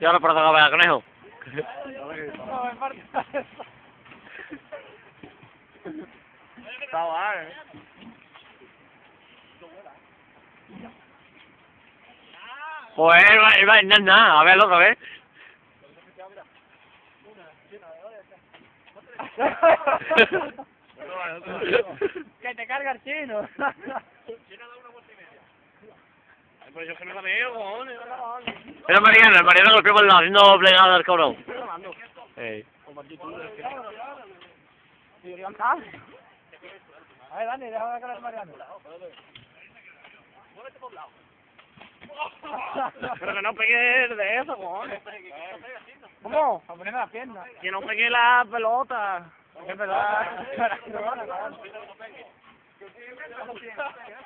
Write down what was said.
Y ahora por dónde va el conejo. No, me falta eso. Está mal, eh. Pues él va, él va, nada, nada, a ver, a ver. que te carga el chino. Pues yo que me la veo, cojones. Era Mariana, el Mariana golpeó por el lado, haciendo plegada del cabrón. Ey. A ver, Dani, déjame que la Mariano. Pero que no pegué de eso, cojones. ¿Cómo? A poner la pierna. Que no pegué la pelota. Es verdad.